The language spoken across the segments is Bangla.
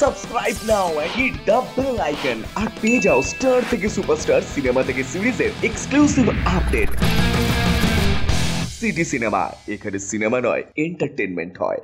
Subscribe now and hit the bell icon আর পেয়ে যাও স্টার থেকে সুপারস্টার সিনেমা থেকে সিরিজের এক্সক্লুসিভ আপডেট সিটি সিনেমা এখানে সিনেমা নয় এন্টারটেনমেন্ট হয়।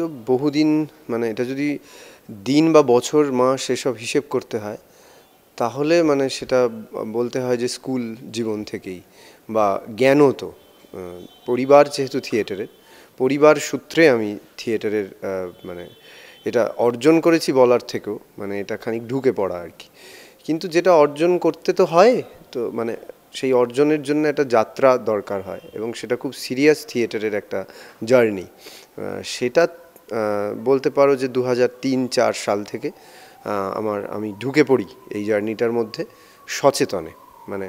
তো বহুদিন মানে এটা যদি দিন বা বছর, মাস এসব হিসেব করতে হয়, তাহলে মানে সেটা বলতে হয় যে স্কুল জীবন থেকেই বা জ্ঞানও তো। পরিবার যেহেতু থিয়েটারের, পরিবার সূত্রে আমি থিয়েটারের মানে এটা অর্জন করেছি বলার থেকেও মানে এটা খানিক ঢুকে পড়া আর কি। কিন্তু যেটা অর্জন করতে তো হয়, তো মানে সেই অর্জনের জন্য একটা যাত্রা দরকার হয় এবং সেটা খুব সিরিয়াস থিয়েটারের একটা জার্নি। সেটা বলতে পারো যে দু হাজার তিন, চার সাল থেকে আমার, আমি ঢুকে পড়ি এই জার্নিটার মধ্যে সচেতনে। মানে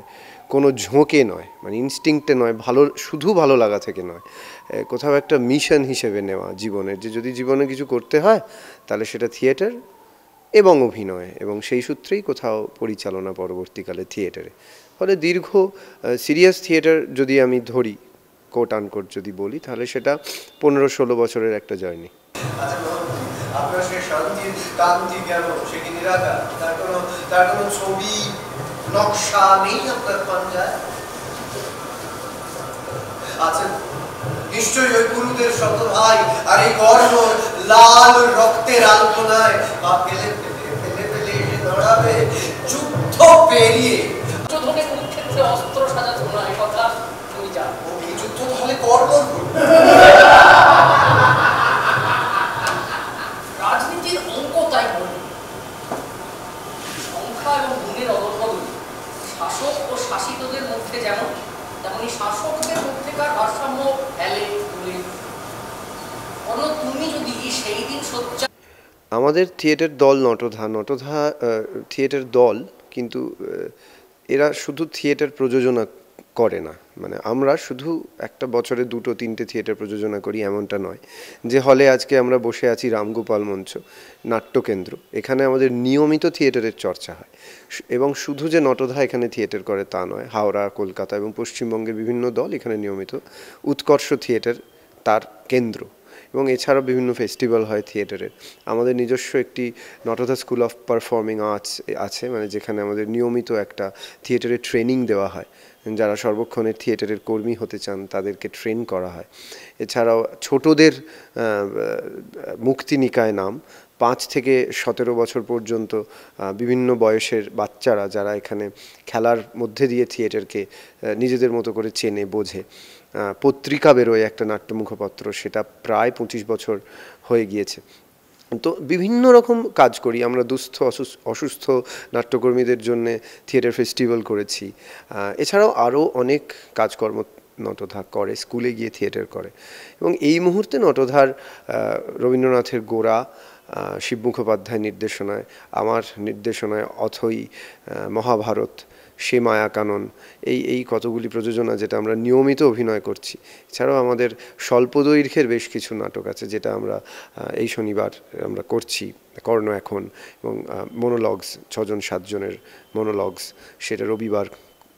কোনো ঝোঁকে নয় মানে ইনস্টিংক্টে নয়, ভালো, শুধু ভালো লাগা থেকে নয়। কোথাও একটা মিশন হিসেবে নেওয়া জীবনের যে যদি জীবনে কিছু করতে হয়, তাহলে সেটা থিয়েটার এবং অভিনয়, এবং সেই সূত্রেই কোথাও পরিচালনা পরবর্তীকালে থিয়েটারে। ফলে দীর্ঘ সিরিয়াস থিয়েটার যদি আমি ধরি কোট আনকোট যদি বলি, তাহলে সেটা পনেরো ষোলো বছরের একটা জার্নি। আপনার সে শান্তির কান্তি কেন সে কি নিরাকার? তার কোনো তার কোনো ছবি নকশা নেই আপনার পাঞ্জায়? আছেন নিশ্চয়ই ওই গুরুদের শত ভাই আর এই গর্ব লাল রক্তের আলপনায় পা ফেলে ফেলে ফেলে ফেলে এসে দাঁড়াবে যুদ্ধ পেরিয়ে। যুদ্ধকে কুরুক্ষেত্রে অস্ত্র সাজাতো না এই কথা তুমি জানো। এই যুদ্ধ তাহলে কর্মর রাজনীতির অঙ্ক তাই বলি সংখ্যা এবং গুণের অদলবদল শাসক ও শাসিতদের মধ্যে যেমন তেমনি শাসকদের মধ্যেকার ভারসাম্য ফেলে তুলে। তুমি যদি সেই দিন সোচ্চার আমাদের থিয়েটার দল নটধা। নটধা থিয়েটার দল কিন্তু এরা শুধু থিয়েটার প্রযোজনা করে না। মানে আমরা শুধু একটা বছরে দুটো, তিনটে থিয়েটার প্রযোজনা করি, এমনটা নয়। যে হলে আজকে আমরা বসে আছি রামগোপাল মঞ্চ, নাট্যকেন্দ্র। এখানে আমাদের নিয়মিত থিয়েটারের চর্চা হয়। এবং শুধু যে নটধা এখানে থিয়েটার করে তা নয়, হাওড়া, কলকাতা এবং পশ্চিমবঙ্গের বিভিন্ন দল এখানে নিয়মিত উৎকর্ষ থিয়েটার তার কেন্দ্র। এবং এছাড়াও বিভিন্ন ফেস্টিভ্যাল হয় থিয়েটারের আমাদের নিজস্ব একটি নটদা স্কুল অফ পারফর্মিং আর্টস আছে মানে যেখানে আমাদের নিয়মিত একটা থিয়েটারের ট্রেনিং দেওয়া হয়। যারা সর্বক্ষণের থিয়েটারের কর্মী হতে চান, তাদেরকে ট্রেন করা হয়। এছাড়াও ছোটদের মুক্তি নিকায় নাম পাঁচ থেকে সতেরো বছর পর্যন্ত বিভিন্ন বয়সের বাচ্চারা যারা এখানে খেলার মধ্যে দিয়ে থিয়েটারকে নিজেদের মতো করে চেনে, বোঝে পত্রিকা বেরোয় একটা নাট্য মুখপত্র সেটা প্রায় পঁচিশ বছর হয়ে গিয়েছে। তো বিভিন্ন রকম কাজ করি, আমরা দুস্থ, অসুস- অসুস্থ নাট্যকর্মীদের জন্য থিয়েটার ফেস্টিভ্যাল করেছি। এছাড়াও আরও অনেক কাজকর্ম নটধা করে, স্কুলে গিয়ে থিয়েটার করে। এবং এই মুহূর্তে নটধার রবীন্দ্রনাথের গোড়া শিব মুখোপাধ্যায় নির্দেশনায়, আমার নির্দেশনায় অথই মহাভারত, সে মায়াকানন এই এই কতগুলি প্রযোজনা যেটা আমরা নিয়মিত অভিনয় করছি। এছাড়াও আমাদের স্বল্প দৈর্ঘ্যের বেশ কিছু নাটক আছে যেটা আমরা এই শনিবার আমরা করছি, কর্ণ এখন এবং মনোলগস, ছজন সাতজনের মনোলগস, সেটা রবিবার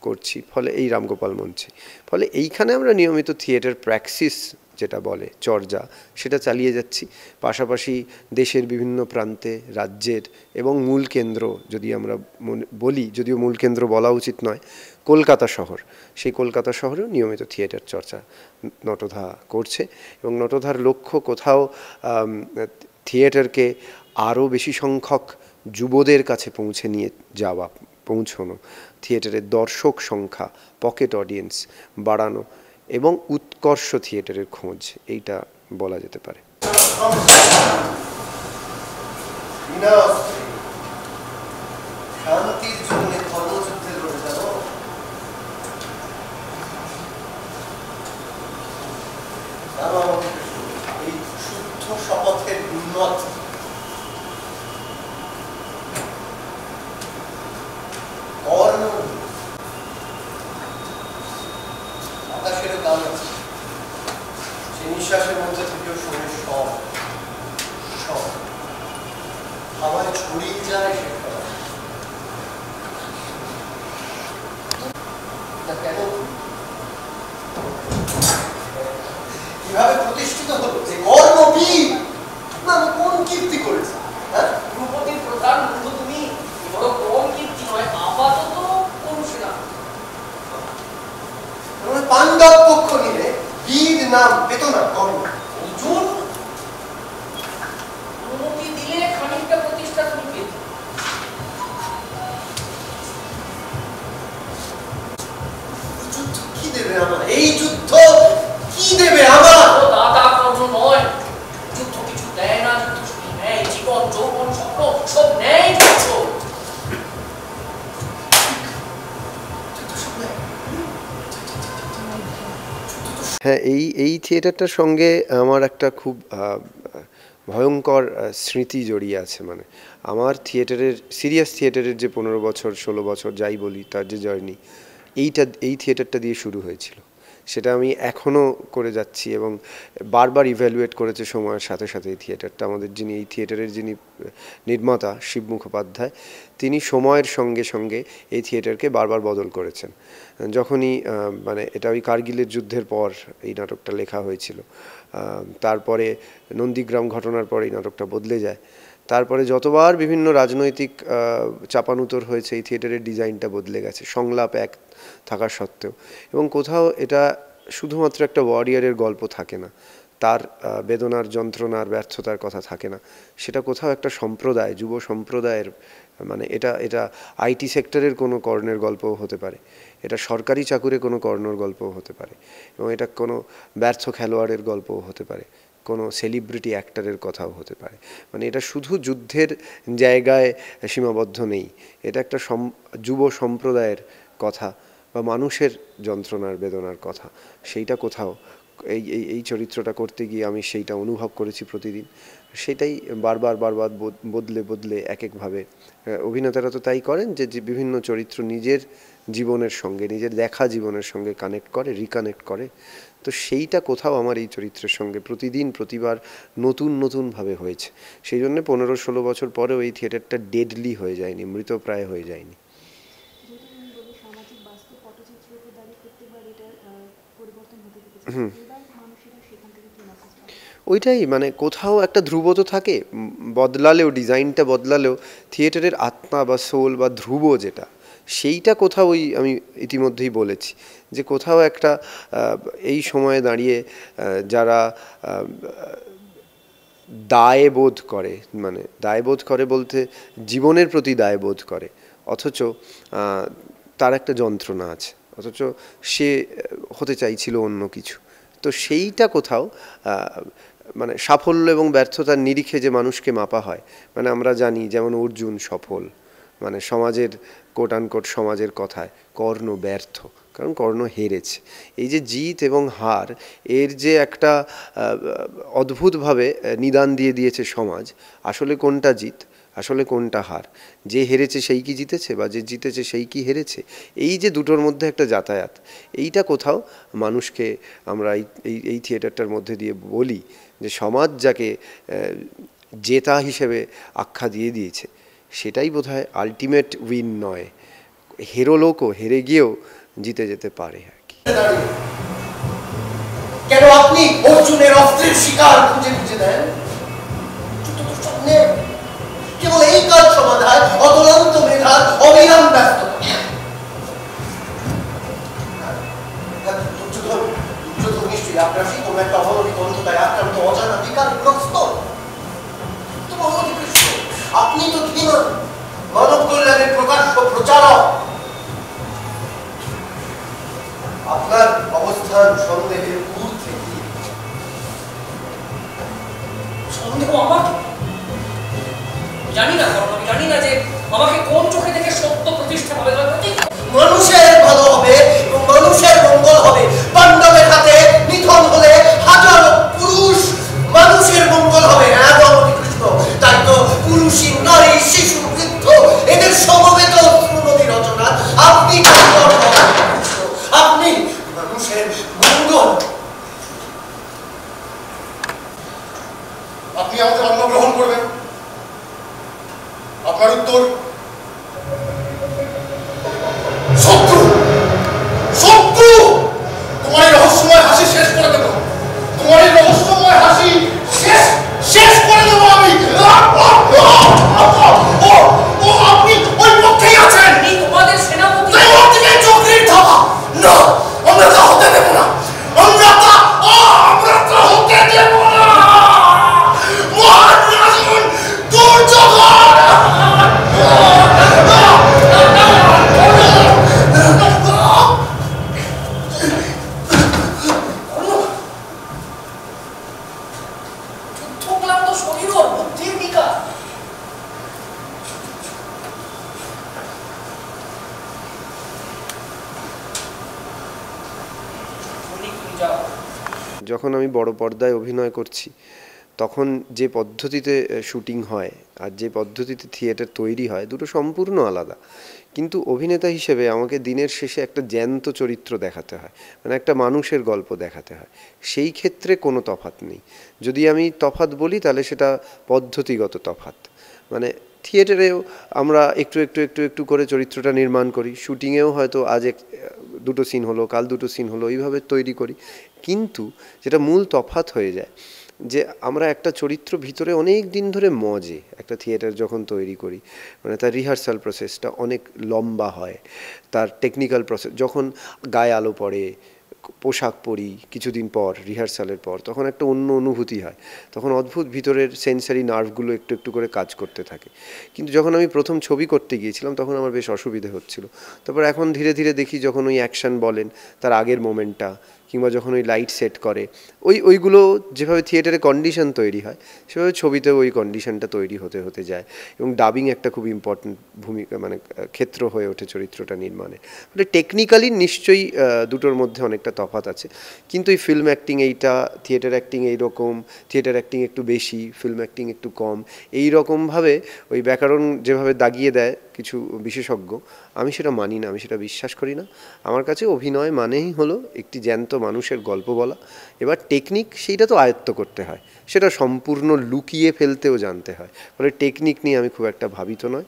করছি, ফলে এই রামগোপাল মঞ্চে। ফলে এইখানে আমরা নিয়মিত থিয়েটার প্র্যাকসিস যেটা বলে, চর্যা, সেটা চালিয়ে যাচ্ছি। পাশাপাশি দেশের বিভিন্ন প্রান্তে, রাজ্যের এবং মূল কেন্দ্র যদি আমরা বলি, যদিও মূল কেন্দ্র বলা উচিত নয়, কলকাতা শহর। সেই কলকাতা শহরেও নিয়মিত থিয়েটার চর্চা নটধা করছে এবং নটধার লক্ষ্য কোথাও থিয়েটারকে আরও বেশি সংখ্যক যুবদের কাছে পৌঁছে নিয়ে যাওয়া, পৌঁছনো, থিয়েটারের দর্শক সংখ্যা, পকেট অডিয়েন্স বাড়ানো এবং উৎকর্ষ থিয়েটারের খোঁজ এইটা বলা যেতে পারে বিনাস্ত্রী শান্তির জন্য ধর্মযুদ্ধে লড়ে জানো জানো আমাকে কৃষ্ণ, এই শুদ্ধ শপথের উন্নত কর্ণ আকাশেরও গান আছে সে নিঃশ্বাসের মধ্যে থেকেও শোনে সব সব হাওয়ায় ছড়িয়ে যায়। কেন? কীভাবে প্রতিষ্ঠিত হলো? যে কর্মবীর না কোন কীর্তি করেছি? হ্যাঁ? ধ্রুপদীর প্রধান তুমি। বড় কম কীর্তি নয় আপাতত করুস না পাণ্ডব পক্ষ নিলে বীর নাম পেত না কর্ম। হ্যাঁ এই এই থিয়েটারটার সঙ্গে আমার একটা খুব ভয়ঙ্কর স্মৃতি জড়িয়ে আছে মানে। আমার থিয়েটারের, সিরিয়াস থিয়েটারের যে পনেরো বছর, ষোলো বছর যাই বলি, তার যে জার্নি, এইটা, এই থিয়েটারটা দিয়ে শুরু হয়েছিল। সেটা আমি এখনও করে যাচ্ছি এবং বারবার ইভ্যালুয়েট করেছে সময়ের সাথে সাথে এই থিয়েটারটা আমাদের যিনি, এই থিয়েটারের যিনি নির্মাতা শিব মুখোপাধ্যায়, তিনি সময়ের সঙ্গে সঙ্গে এই থিয়েটারকে বারবার বদল করেছেন। যখনই মানে এটা ওই কার্গিলের যুদ্ধের পর এই নাটকটা লেখা হয়েছিল তারপরে নন্দীগ্রাম ঘটনার পর এই নাটকটা বদলে যায় তারপরে যতবার বিভিন্ন রাজনৈতিক চাপানুতর হয়েছে, এই থিয়েটারের ডিজাইনটা বদলে গেছে, সংলাপ এক থাকা সত্ত্বেও। এবং কোথাও এটা শুধুমাত্র একটা ওয়ারিয়ারের গল্প থাকে না, তার বেদনার যন্ত্রণার ব্যর্থতার কথা থাকে না। সেটা কোথাও একটা সম্প্রদায়, যুব সম্প্রদায়ের মানে এটা এটা আইটি সেক্টরের কোনো কর্ণের গল্পও হতে পারে, এটা সরকারি চাকুরে কোনো কর্ণর গল্পও হতে পারে, এবং এটা কোনো ব্যর্থ খেলোয়াড়ের গল্পও হতে পারে। কোনো সেলিব্রিটি অ্যাক্টারের কথাও হতে পারে। মানে এটা শুধু যুদ্ধের জায়গায় সীমাবদ্ধ নেই। এটা একটা যুব সম্প্রদায়ের কথা বা মানুষের যন্ত্রণার, বেদনার কথা। সেইটা কোথাও, এই এই এই চরিত্রটা করতে গিয়ে আমি সেইটা অনুভব করেছি প্রতিদিন। সেটাই বারবার বারবার বদ- বদলে বদলে এক একভাবে অভিনেতারা তো তাই করেন যে বিভিন্ন চরিত্র নিজের জীবনের সঙ্গে, নিজের দেখা জীবনের সঙ্গে কানেক্ট করে রিকানেক্ট করে। তো সেইটা কোথাও আমার এই চরিত্রের সঙ্গে প্রতিদিন, প্রতিবার নতুন, নতুনভাবে হয়েছে। সেই জন্য পনেরো, ষোলো বছর পরেও এই থিয়েটারটা ডেডলি হয়ে যায়নি, মৃতপ্রায় হয়ে যায়নি। পাবে ওইটাই মানে কোথাও একটা ধ্রুব তো থাকে বদলালেও ডিজাইনটা বদলালেও, থিয়েটারের আত্মা বা সোল বা ধ্রুব যেটা সেইটা কোথাও ওই আমি ইতিমধ্যেই বলেছি যে কোথাও একটা এই সময়ে দাঁড়িয়ে যারা দায়বোধ করে মানে দায়বোধ করে বলতে জীবনের প্রতি দায়বোধ করে, অথচ তার একটা যন্ত্রণা আছে, অথচ সে হতে চাইছিল অন্য কিছু। তো সেইটা কোথাও মানে সাফল্য এবং ব্যর্থতার নিরিখে যে মানুষকে মাপা হয় মানে আমরা জানি যেমন অর্জুন সফল মানে সমাজের কোট আনকোট সমাজের কথায়, কর্ণ ব্যর্থ, কারণ কর্ণ হেরেছে। এই যে জিত এবং হার, এর যে একটা অদ্ভুতভাবে নিদান দিয়ে দিয়েছে সমাজ, আসলে কোনটা জিত, আসলে কোনটা হার? যে হেরেছে সেই কি জিতেছে, বা যে জিতেছে সেই কি হেরেছে? এই যে দুটোর মধ্যে একটা যাতায়াত, এইটা কোথাও মানুষকে আমরা এই এই থিয়েটারটার মধ্যে দিয়ে বলি যে সমাজ যাকে জেতা হিসেবে আখ্যা দিয়ে দিয়েছে। সেটাই বোধহয় আলটিমেট উইন নয়। হেরো লোকও, হেরে গিয়েও জিতে যেতে পারে আর কি। কেন আপনি অর্জুনের অস্ত্রের শিকার খুঁজে খুঁজে দেন? নিশ্চয়ই আপনার সেই কোনো একটা অমানবিক অন্ধতায় আক্রান্ত, অজানা বিকারগ্রস্ত তো ভগবতী কৃষ্ণ আপনি তো ধীমান মানব কল্যাণের প্রকাশ্য প্রচারক। আপনার অবস্থান সন্দেহের ঊর্ধ্বে কি সন্দেহ আমার জানি না আমি জানি না যে আমাকে কোন চোখে দেখে সত্য প্রতিষ্ঠা হবে। মানুষের ভালো হবে এবং মানুষের মঙ্গল হবে। পাণ্ডবের করছি। তখন যে পদ্ধতিতে শুটিং হয় আর যে পদ্ধতিতে থিয়েটার তৈরি হয়, দুটো সম্পূর্ণ আলাদা। কিন্তু অভিনেতা হিসেবে আমাকে দিনের শেষে একটা জ্যান্ত চরিত্র দেখাতে হয় মানে একটা মানুষের গল্প দেখাতে হয়। সেই ক্ষেত্রে কোনো তফাৎ নেই। যদি আমি তফাৎ বলি, তাহলে সেটা পদ্ধতিগত তফাৎ। মানে থিয়েটারেও আমরা একটু একটু একটু একটু করে চরিত্রটা নির্মাণ করি। শুটিংয়েও হয়তো আজ এক দুটো সিন হলো, কাল দুটো সিন হলো, এইভাবে তৈরি করি। কিন্তু যেটা মূল তফাৎ হয়ে যায় যে আমরা একটা চরিত্র ভিতরে অনেক দিন ধরে মজে, একটা থিয়েটার যখন তৈরি করি মানে তার রিহার্সাল প্রসেসটা অনেক লম্বা হয়, তার টেকনিক্যাল প্রসেস যখন গায়ে আলো পড়ে, পোশাক পরি, কিছুদিন পর রিহার্সালের পর, তখন একটা অন্য অনুভূতি হয়, তখন অদ্ভুত ভিতরের সেন্সারি নার্ভগুলো একটু একটু করে কাজ করতে থাকে। কিন্তু যখন আমি প্রথম ছবি করতে গিয়েছিলাম, তখন আমার বেশ অসুবিধে হচ্ছিল। তারপর এখন ধীরে ধীরে দেখি যখন ওই অ্যাকশন বলেন, তার আগের মোমেন্টটা কিংবা যখন ওই লাইট সেট করে, ওই, ওইগুলো যেভাবে থিয়েটারে কন্ডিশন তৈরি হয়, সেভাবে ছবিতেও ওই কন্ডিশনটা তৈরি হতে হতে যায় এবং ডাবিং একটা খুব ইম্পর্টেন্ট ভূমিকা মানে ক্ষেত্র হয়ে ওঠে চরিত্রটা নির্মাণে। মানে টেকনিক্যালি নিশ্চয়ই দুটোর মধ্যে অনেকটা তফাৎ আছে। কিন্তু এই ফিল্ম অ্যাক্টিং এইটা থিয়েটার অ্যাক্টিং এইরকম থিয়েটার অ্যাক্টিং একটু বেশি ফিল্ম অ্যাক্টিং একটু কম এই রকমভাবে ওই ব্যাকরণ যেভাবে দাগিয়ে দেয় কিছু বিশেষজ্ঞ আমি সেটা মানি না, আমি সেটা বিশ্বাস করি না। আমার কাছে অভিনয় মানেই হলো একটি জ্যান্ত মানুষের গল্প বলা। এবার টেকনিক সেইটা তো আয়ত্ত করতে হয়। সেটা সম্পূর্ণ লুকিয়ে ফেলতেও জানতে হয়। ফলে টেকনিক নিয়ে আমি খুব একটা ভাবিত নয়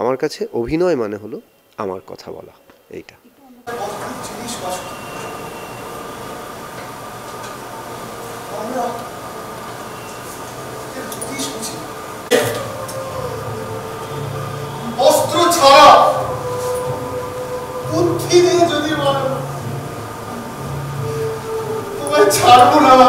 আমার কাছে অভিনয় মানে হলো আমার কথা বলা, এইটা। অস্ত্র ছাড়া 잘못하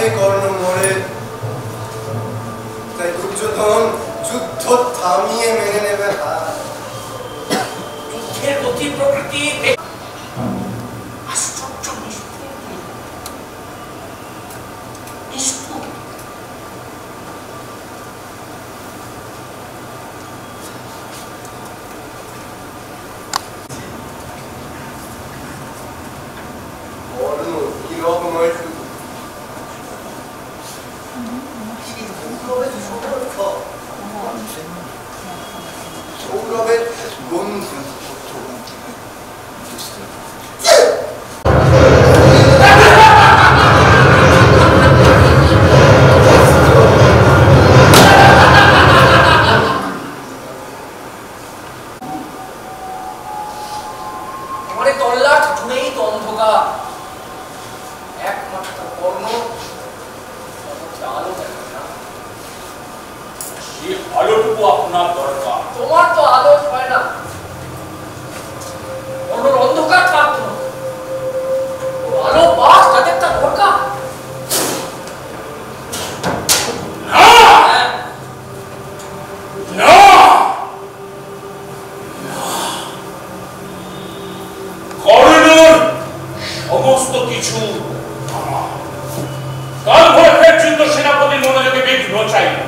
নাকি কর্ণ মরে তাই দুর্যোধন যুদ্ধ থামিয়ে মেনে নেবে হার যুদ্ধের গতি প্রকৃতি আশ্চর্য নিষ্ঠুর তুমি। নিষ্ঠুর সৌরভের সমর্থক সৌরভের বন্ধু আমারে তল্লাট জুড়েই তো অন্ধকার একমাত্র কর্ণ হচ্ছে আলো দেখা না। সে আলোটুকু আপনার দরকার তোমার তো আলো হয় না কর্ণর অন্ধকার পারত না ওর আলো বাস তাদের তা দরকার হ্যাঁ, না করোনার সমস্ত কিছু আমার। কাল ভোর ফের যুদ্ধ সেনাপতির মনোযোগে বিঘ্ন চাই না।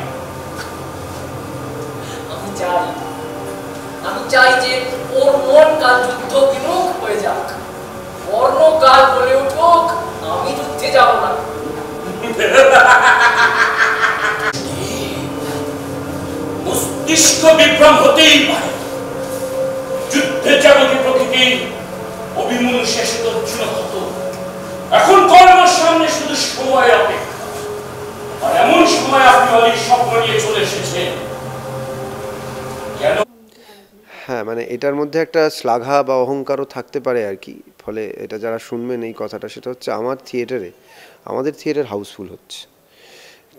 আমি চাই আমি চাই যে ওর মন কাল যুদ্ধ বিমুখ হয়ে যাক কর্ণ কাল বলে উঠুক আমি যুদ্ধে যাব না মস্তিষ্ক বিভ্রম হতেই পারে যুদ্ধে জাগতি প্রকৃতি অভিমূল শেষে তর্জুন হতো এখন কর্মের সামনে শুধু সময় অপেক্ষা আর এমন সময় আপনি অনেক স্বপ্ন নিয়ে চলে এসেছেন কেন হ্যাঁ মানে এটার মধ্যে একটা শ্লাঘা বা অহংকারও থাকতে পারে আর কি। ফলে এটা যারা শুনবেন এই কথাটা, সেটা হচ্ছে আমার থিয়েটারে, আমাদের থিয়েটার হাউসফুল হচ্ছে।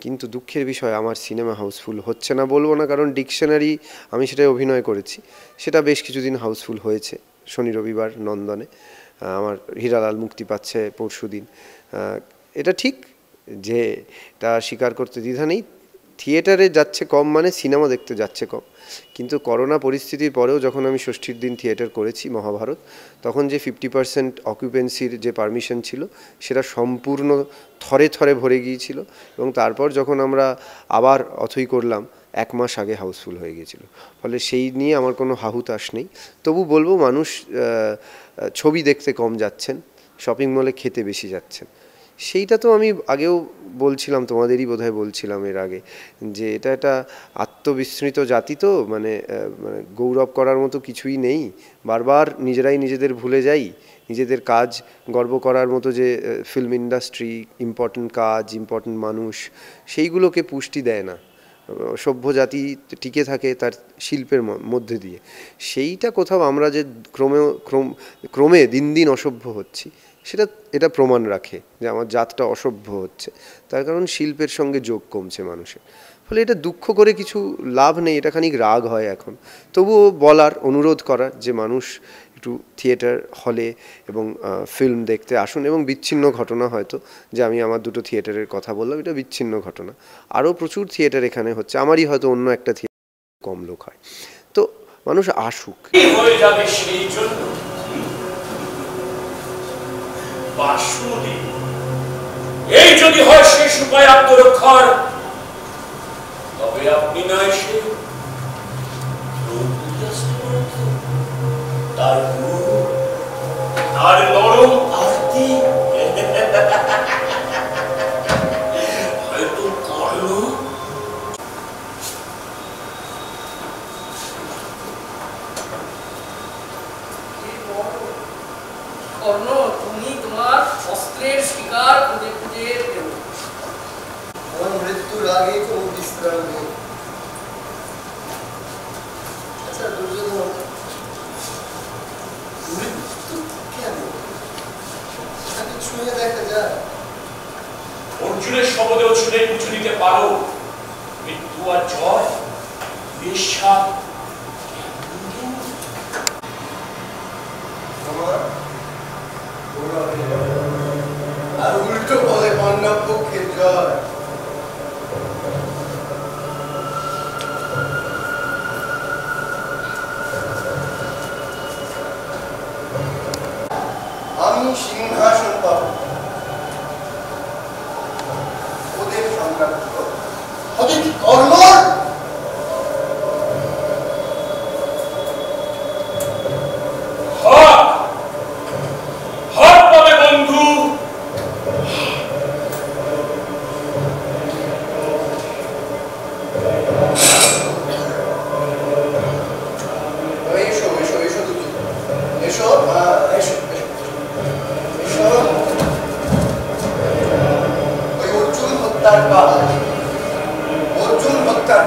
কিন্তু দুঃখের বিষয়, আমার সিনেমা হাউসফুল হচ্ছে না বলব না, কারণ ডিকশনারি আমি সেটাই অভিনয় করেছি। সেটা বেশ কিছুদিন হাউসফুল হয়েছে, শনি রবিবার নন্দনে। আমার হীরালাল মুক্তি পাচ্ছে পরশু দিন এটা ঠিক যে এটা স্বীকার করতে দ্বিধা নেই। থিয়েটারে যাচ্ছে কম মানে সিনেমা দেখতে যাচ্ছে কম। কিন্তু করোনা পরিস্থিতির পরেও যখন আমি ষষ্ঠীর দিন থিয়েটার করেছি মহাভারত, তখন যে ফিফটি পার্সেন্ট অকুপেন্সির যে পারমিশন ছিল, সেটা সম্পূর্ণ থরে থরে ভরে গিয়েছিল এবং তারপর যখন আমরা আবার অথই করলাম, এক মাস আগে হাউসফুল হয়ে গিয়েছিল। ফলে সেই নিয়ে আমার কোনো হাহুতাশ নেই। তবু বলব মানুষ ছবি দেখতে কম যাচ্ছেন শপিং মলে খেতে বেশি যাচ্ছেন। সেইটা তো আমি আগেও বলছিলাম, তোমাদেরই বোধহয় বলছিলাম এর আগে, যে এটা একটা আত্মবিস্মৃত জাতি তো মানে মানে গৌরব করার মতো কিছুই নেই। বারবার নিজেরাই নিজেদের ভুলে যাই, নিজেদের কাজ গর্ব করার মতো যে ফিল্ম ইন্ডাস্ট্রি ইম্পর্ট্যান্ট কাজ ইম্পর্ট্যান্ট মানুষ, সেইগুলোকে পুষ্টি দেয় না। সভ্য জাতি টিকে থাকে তার শিল্পের মধ্যে দিয়ে। সেইটা কোথাও আমরা যে ক্রম, ক্রমে দিন দিন অসভ্য হচ্ছি সেটা, এটা প্রমাণ রাখে যে আমার জাতটা অসভ্য হচ্ছে। তার কারণ শিল্পের সঙ্গে যোগ কমছে মানুষের। ফলে এটা দুঃখ করে কিছু লাভ নেই, এটা খানিক রাগ হয় এখন। তবুও বলার, অনুরোধ করার যে মানুষ একটু থিয়েটার হলে এবং ফিল্ম দেখতে আসুন এবং বিচ্ছিন্ন ঘটনা হয়তো, যে আমি আমার দুটো থিয়েটারের কথা বললাম, এটা বিচ্ছিন্ন ঘটনা। আরও প্রচুর থিয়েটার এখানে হচ্ছে, আমারই হয়তো অন্য একটা থিয়েটার কম লোক হয়। তো মানুষ আসুক। বাসুদেব এই যদি হয় শেষ উপায় আত্মরক্ষার তবে আপনি না এসে? তার তার নরম শিকার খুঁজে খুঁজে। আমার মৃত্যুর আগে কোনো বিশ্রাম। নেই আচ্ছা দুর্যোধন মৃত্যু কেন? তাকে ছুঁয়ে দেখা যায় অর্জুনের শব্দেও ছুঁড়ে মুছে দিতে পারো। মৃত্যু আর জয় বেশ্যা আমার বলে পাণ্ডব পক্ষের জয়। আমি সিংহাসন পাব। ওদের সংগ্রাম ওদের কি কর্ম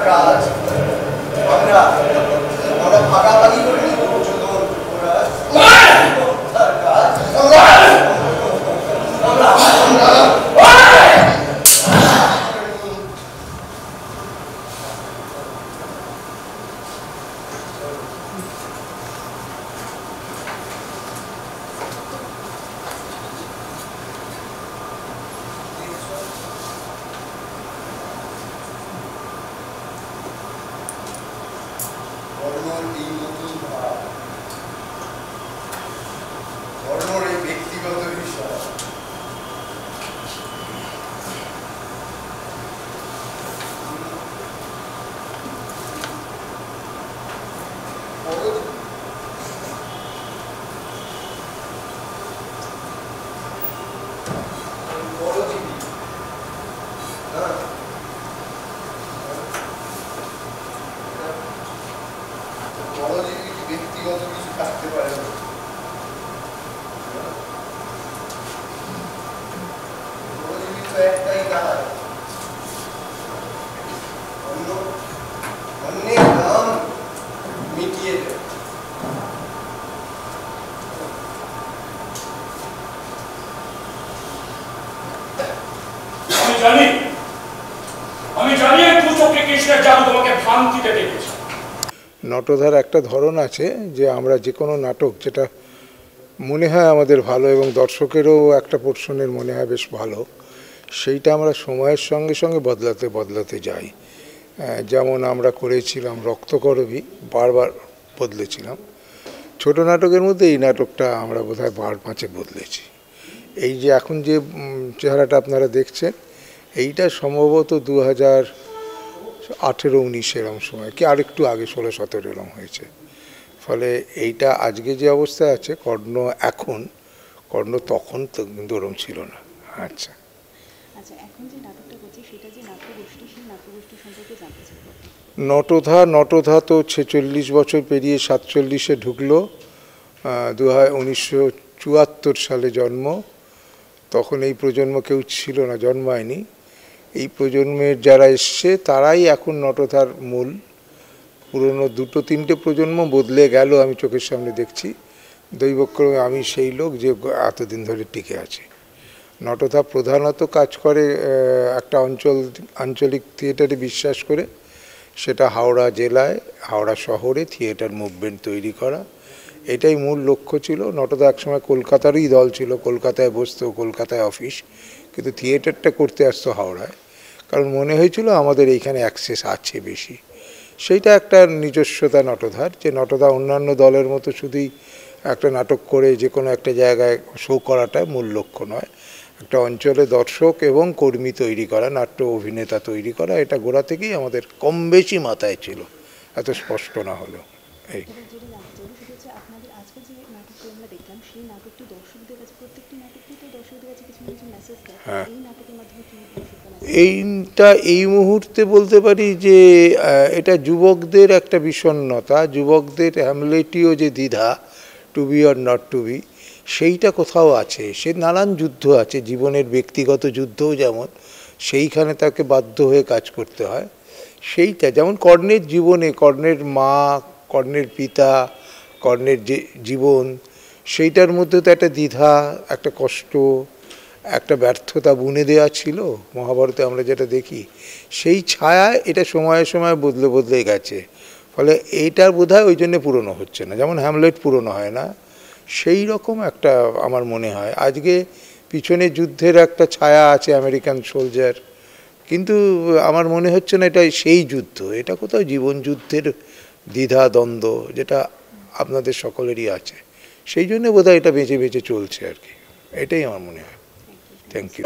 কাজ আমরা আমরা ভাগাভাগি করে নিব দুর্যোধন যুবরাজ তার কাজ আমরা আমরা ধর্মর এই নতুন ভাব ধর্মর এই ব্যক্তিগত বিষয় বড়- বড় জিনিস হ্যাঁ বড় জিনিস ব্যক্তিগত কিছু থাকতে পারে না বড় জিনিস তো একটাই দাঁড়ায় অন্য অন্যের নাম মিটিয়ে দেয় আমি জানি আমি জানি এই দু চোখে কৃষ্ণের জাদু তোমাকে ভ্রান্তিতে দেখেছে নটধার একটা ধরন আছে যে আমরা যে কোনো নাটক যেটা মনে হয় আমাদের ভালো এবং দর্শকেরও একটা পোর্শনের মনে হয় বেশ ভালো, সেইটা আমরা সময়ের সঙ্গে সঙ্গে বদলাতে বদলাতে যাই। যেমন আমরা করেছিলাম রক্তকরবী, বারবার বদলেছিলাম। ছোট নাটকের মধ্যে এই নাটকটা আমরা বোধহয় বার পাঁচে বদলেছি। এই যে এখন যে চেহারাটা আপনারা দেখছেন, এইটা সম্ভবত দু হাজার আঠেরো উনিশ এরম সময় কি আরেকটু আগে ষোলো সতেরো এরম হয়েছে। ফলে এইটা আজকে যে অবস্থায় আছে কর্ণ এখন কর্ণ তখন তো কিন্তু ওরম ছিল না। আচ্ছা। আচ্ছা নটধা নটধা তো ছেচল্লিশ বছর পেরিয়ে সাতচল্লিশে ঢুকলো। দু উনিশশো চুয়াত্তর সালে জন্ম। তখন এই প্রজন্ম কেউ ছিল না জন্মায়নি। এই প্রজন্মের যারা এসছে, তারাই এখন নটধার মূল। পুরনো দুটো, তিনটে প্রজন্ম বদলে গেল, আমি চোখের সামনে দেখছি। দৈবক্রমে আমি সেই লোক যে এতদিন ধরে টিকে আছে। নটধা প্রধানত কাজ করে একটা অঞ্চল, আঞ্চলিক থিয়েটারে বিশ্বাস করে। সেটা হাওড়া জেলায়, হাওড়া শহরে থিয়েটার মুভমেন্ট তৈরি করা। এটাই মূল লক্ষ্য ছিল। নটদা একসময় কলকাতারই দল ছিল। কলকাতায় বসতো, কলকাতায় অফিস। কিন্তু থিয়েটারটা করতে আসতো হাওড়ায়। কারণ মনে হয়েছিল আমাদের এইখানে অ্যাক্সেস আছে বেশি। সেইটা একটা নিজস্বতা নটধার যে নটদা অন্যান্য দলের মতো শুধুই একটা নাটক করে যে কোনো একটা জায়গায় শো করাটা মূল লক্ষ্য নয়। একটা অঞ্চলে দর্শক এবং কর্মী তৈরি করা নাট্য অভিনেতা তৈরি করা এটা গোড়া থেকেই আমাদের কম বেশি মাথায় ছিল। এত স্পষ্ট না হলো এই। হ্যাঁ। এই নাটকের মাধ্যমে কি দর্শকরা message এইটা এই মুহূর্তে বলতে পারি যে এটা যুবকদের একটা বিষণ্ণতা, যুবকদের হ্যামলেটীয় যে দ্বিধা to be or not to be সেইটা কোথাও আছে। সে নানান যুদ্ধ আছে, জীবনের ব্যক্তিগত যুদ্ধও যেমন, সেইখানে তাকে বাধ্য হয়ে কাজ করতে হয়। সেইটা, যেমন কর্ণের জীবনে, কর্ণের মা, কর্ণের পিতা, কর্ণের যে জীবন, সেইটার মধ্যে তো একটা দ্বিধা, একটা কষ্ট একটা ব্যর্থতা বুনে দেওয়া ছিল, মহাভারতে আমরা যেটা দেখি, সেই ছায়া এটা সময়ে সময়ে বদলে বদলে গেছে। ফলে এইটার বোধ হয় ওই জন্যে পুরনো হচ্ছে না, যেমন হ্যামলেট পুরনো হয় না। সেই রকম একটা আমার মনে হয়। আজকে পিছনে যুদ্ধের একটা ছায়া আছে আমেরিকান সোলজার কিন্তু আমার মনে হচ্ছে না এটা সেই যুদ্ধ। এটা কোথাও জীবন যুদ্ধের দ্বিধা, দ্বন্দ্ব, যেটা আপনাদের সকলেরই আছে। সেই জন্য বোধহয় এটা বেঁচে বেঁচে চলছে আর কি। এটাই আমার মনে হয়। Thank you.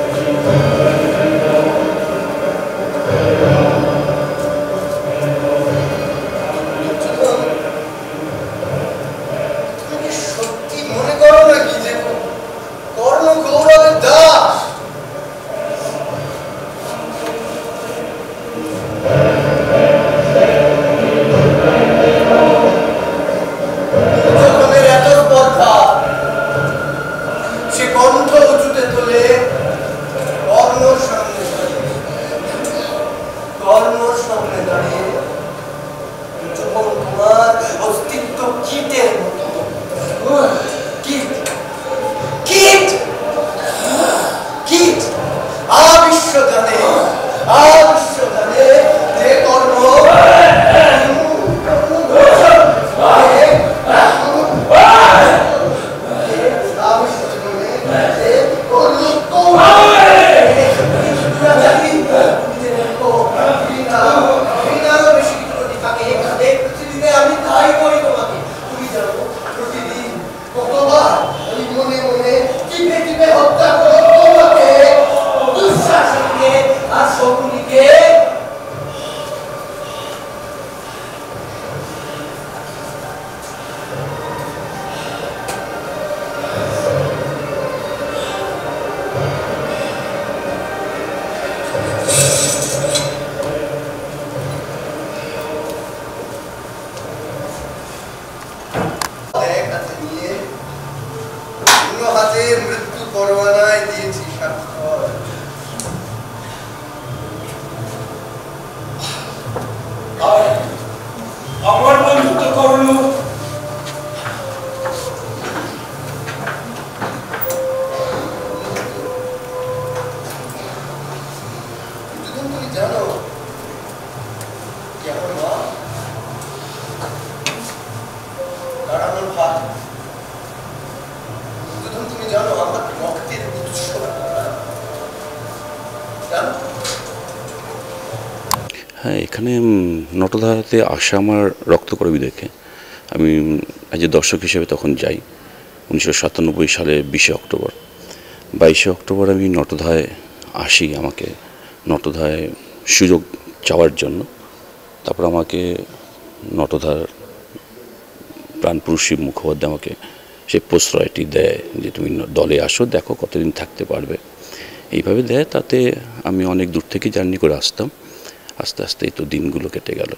নটধারাতে আসা আমার রক্তকরবী দেখে। আমি আজ দর্শক হিসেবে তখন যাই, উনিশশো সাতানব্বই সালে বিশে অক্টোবর। বাইশে অক্টোবর আমি নটধায় আসি আমাকে, নটধায় সুযোগ চাওয়ার জন্য। তারপর আমাকে নটধার প্রাণপুরুষ মুখোপাধ্যায় আমাকে সে প্রশ্রয়টি দেয় যে, তুমি দলে আসো, দেখো কতদিন থাকতে পারবে। এইভাবে দেয়, তাতে আমি অনেক দূর থেকে জার্নি করে আসতাম। আস্তে আস্তেই তো দিনগুলো কেটে গেল।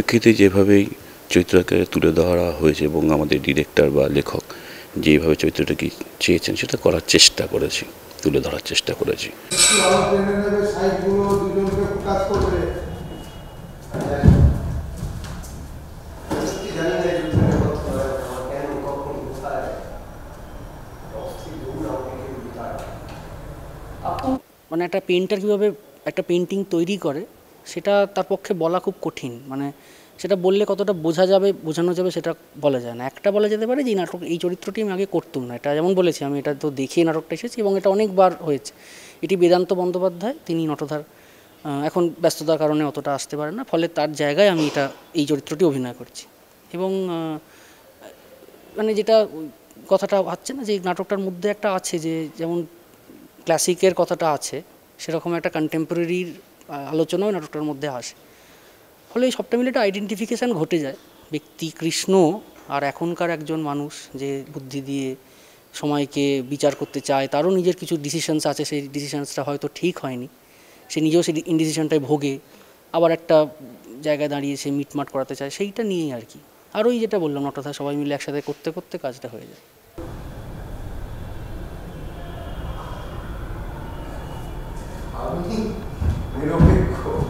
পরিপ্রেক্ষিতে যেভাবেই চরিত্রকে তুলে ধরা হয়েছে এবং আমাদের ডিরেক্টর বা লেখক যেভাবে চরিত্রটাকে চেয়েছেন, সেটা করার চেষ্টা করেছি, তুলে ধরার চেষ্টা করেছি। মানে একটা পেন্টার কীভাবে একটা পেন্টিং তৈরি করে সেটা তার পক্ষে বলা খুব কঠিন। মানে সেটা বললে কতটা বোঝা যাবে, বোঝানো যাবে সেটা বলা যায় না। একটা বলা যেতে পারে যে নাটক, এই চরিত্রটি আমি আগে করতাম না। এটা যেমন বলেছি, আমি এটা তো দেখিয়ে নাটকটা এসেছি এবং এটা অনেকবার হয়েছে। এটি বেদান্ত বন্দ্যোপাধ্যায়, তিনি নটধার এখন ব্যস্ততার কারণে অতটা আসতে পারে না। ফলে তার জায়গায় আমি এটা, এই চরিত্রটি অভিনয় করছি। এবং মানে যেটা কথাটা হচ্ছে না যে নাটকটার মধ্যে একটা আছে যে, যেমন ক্লাসিকের কথাটা আছে, সেরকম একটা কন্টেম্পোরারির আলোচনাও নাটকটার মধ্যে আসে। ফলে এই সবটা মিলে একটা আইডেন্টিফিকেশান ঘটে যায়। ব্যক্তি কৃষ্ণ আর এখনকার একজন মানুষ যে বুদ্ধি দিয়ে সময়কে বিচার করতে চায়, তারও নিজের কিছু ডিসিশানস আছে, সেই ডিসিশানসটা হয়তো ঠিক হয়নি। সে নিজেও সেই ইনডিসিশনটায় ভোগে, আবার একটা জায়গায় দাঁড়িয়ে সে মিটমাট করাতে চায়, সেইটা নিয়েই আর কি। আর ওই যেটা বললাম, নটথা সবাই মিলে একসাথে করতে করতে কাজটা হয়ে যায়। আমি নিরপেক্ষ আমি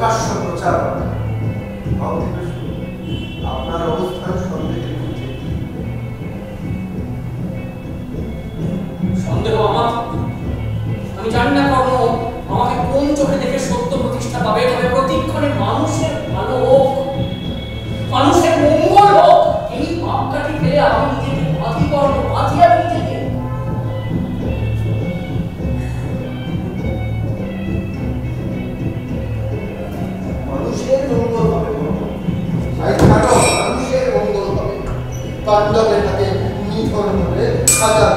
প্রকাশ্য প্রচার আপনার অবস্থান সন্দেহ সন্দেহ আমার? আমি জানি না কর্ম আমাকে কোন চোখে দেখে সত্য প্রতিষ্ঠা পাবে? তবে প্রতিক্ষণে মানুষের ভালো হোক। মানুষের পাণ্ডবের হাতে নিধন হবে হাজার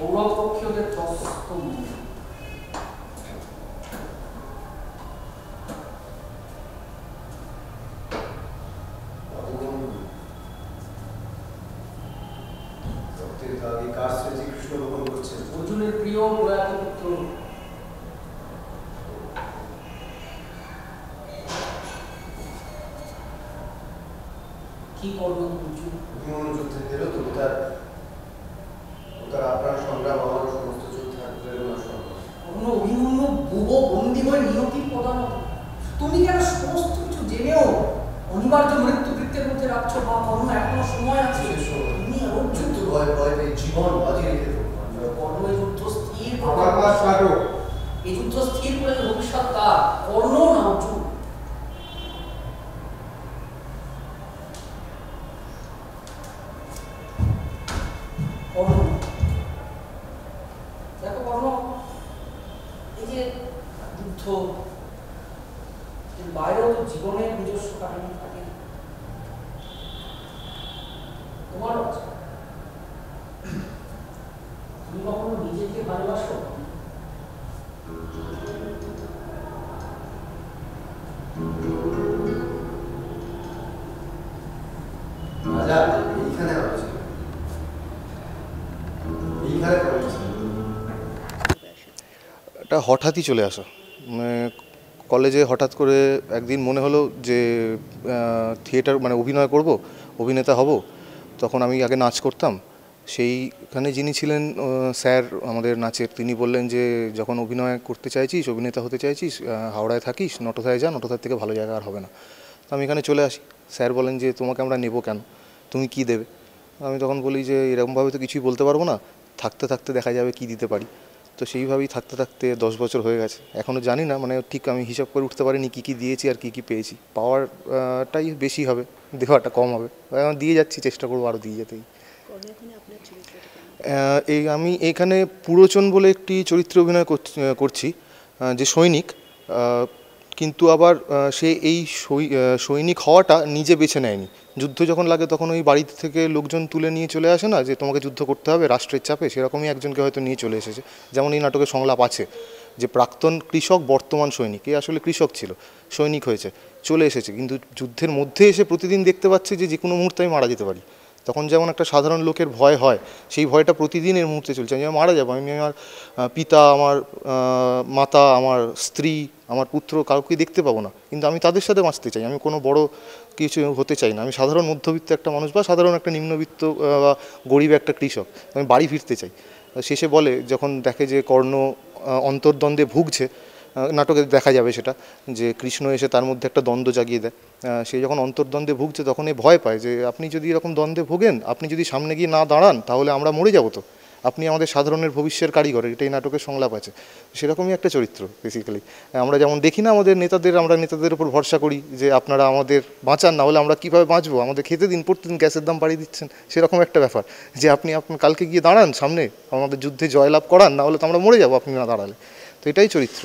কৌরব পক্ষীয়দের তস্তম রক্তের দাগে কার স্মৃতি কৃষ্ণ বহন করছেন অর্জুনের প্রিয় প্রয়াত পুত্র কি করব অর্জুন অভিমন্যু যুদ্ধে গেল তবু তার ও তার আপনার সংগ্রাম আমার সমস্ত যুদ্ধে প্রেরণা সম্ভব অন্য অভিমন্যু ভুব বন্দী হয়ে নিয়তির প্রধানত তুমি কেন সমস্ত কিছু জেনেও অনিবার্য মৃত্যু বৃত্তের মধ্যে রাখছো বা কর্ণ এখনও সময় আছে শেষ সময়। তুমি অর্জুন যুদ্ধ ভয় ভয় পেয়ে জীবন বাজি রেখে দেবো কর্ণ এই যুদ্ধ স্থির আমার পাশ কাটো এই যুদ্ধ স্থির করে যে ভবিষ্যৎ তার কর্ণ না অর্জুন কর্ণ দেখো কর্ণ এই যে যুদ্ধ এর বাইরেও তো জীবনের নিজস্ব কাহিনী থাকে তোমারও আছে তুমি কখনো নিজেকে ভালোবাসো? করেছে এটা হঠাৎই চলে আসা। মানে কলেজে হঠাৎ করে একদিন মনে হলো যে থিয়েটার মানে অভিনয় করব অভিনেতা হব। তখন আমি আগে নাচ করতাম। সেইখানে যিনি ছিলেন স্যার আমাদের নাচের, তিনি বললেন যে, যখন অভিনয় করতে চাইছিস, অভিনেতা হতে চাইছিস হাওড়ায় থাকিস, নটথায় যা, নটথার থেকে ভালো জায়গা আর হবে না। তো আমি এখানে চলে আসি। স্যার বলেন যে, তোমাকে আমরা নেব কেন? তুমি কি দেবে? আমি তখন বলি যে, এরকমভাবে তো কিছুই বলতে পারব না। থাকতে থাকতে দেখা যাবে কি দিতে পারি। তো সেইভাবেই থাকতে থাকতে দশ বছর হয়ে গেছে। এখনও জানি না মানে ঠিক আমি হিসাব করে উঠতে পারিনি কী কী দিয়েছি আর কী কী পেয়েছি। পাওয়ারটাই বেশি হবে। দেওয়াটা কম হবে। দিয়ে যাচ্ছি, চেষ্টা করব আরও দিয়ে যেতেই এই আমি এখানে পুরোচন বলে একটি চরিত্রে অভিনয় করছি- যে সৈনিক। কিন্তু আবার সে এই সৈনিক হওয়াটা নিজে বেছে নেয়নি। যুদ্ধ যখন লাগে তখন ওই বাড়ি থেকে লোকজন তুলে নিয়ে চলে আসে না, যে তোমাকে যুদ্ধ করতে হবে রাষ্ট্রের চাপে, সেরকমই একজনকে হয়তো নিয়ে চলে এসেছে। যেমন এই নাটকের সংলাপ আছে, যে প্রাক্তন কৃষক, বর্তমান সৈনিক। এ আসলে কৃষক ছিল, সৈনিক হয়েছে। চলে এসেছে। কিন্তু যুদ্ধের মধ্যে এসে প্রতিদিন দেখতে পাচ্ছে যে যে কোনো মুহূর্তে আমি মারা যেতে পারি। তখন যেমন একটা সাধারণ লোকের ভয় হয়, সেই ভয়টা প্রতিদিন এর মুহূর্তে চলছে। আমি মারা যাব। আমি আমার পিতা, আমার মাতা, আমার স্ত্রী, আমার পুত্র কাউকে দেখতে পাবো না। কিন্তু আমি তাদের সাথে বাঁচতে চাই। আমি কোনো বড় কিছু হতে চাই না। আমি সাধারণ মধ্যবিত্ত একটা মানুষ বা সাধারণ একটা নিম্নবিত্ত বা গরিব একটা কৃষক। আমি বাড়ি ফিরতে চাই। শেষে বলে, যখন দেখে যে কর্ণ অন্তর্দ্বন্দ্বে ভুগছে নাটকে দেখা যাবে সেটা, যে কৃষ্ণ এসে তার মধ্যে একটা দ্বন্দ্ব জাগিয়ে দেয়। সে যখন অন্তর্দ্বন্দ্বে ভুগছে তখন এ ভয় পায় যে আপনি যদি এরকম দ্বন্দ্বে ভোগেন, আপনি যদি সামনে গিয়ে না দাঁড়ান, তাহলে আমরা মরে যাব তো। আপনি আমাদের সাধারণের ভবিষ্যের কারিগর এটা এই নাটকের সংলাপ আছে। সেরকমই একটা চরিত্র বেসিক্যালি আমরা যেমন দেখি না আমাদের নেতাদের, আমরা নেতাদের উপর ভরসা করি যে আপনারা আমাদের বাঁচান, না হলে আমরা কীভাবে বাঁচবো? আমাদের খেতে দিন, প্রতিদিন গ্যাসের দাম বাড়িয়ে দিচ্ছেন। সেরকম একটা ব্যাপার। যে আপনি আপনি কালকে গিয়ে দাঁড়ান সামনে, আমাদের যুদ্ধে জয়লাভ করান, না হলে তো আমরা মরে যাব আপনি না দাঁড়ালে। তো এটাই চরিত্র।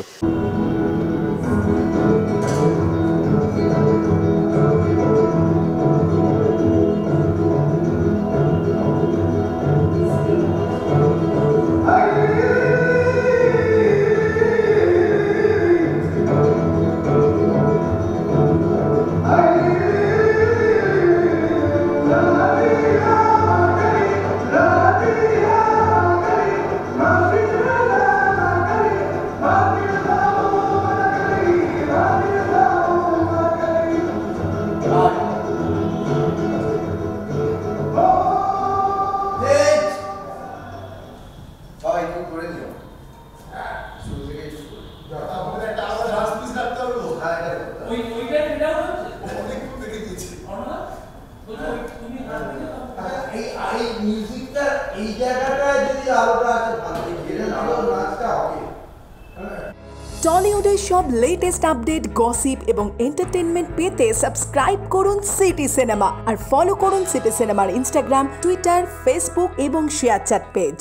আপডেট গসিপ এবং এন্টারটেনমেন্ট পেতে সাবস্ক্রাইব করুন সিটি সিনেমা আর ফলো করুন সিটি সিনেমার ইনস্টাগ্রাম টুইটার ফেসবুক এবং শেয়ার চ্যাট পেজ